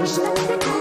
Cause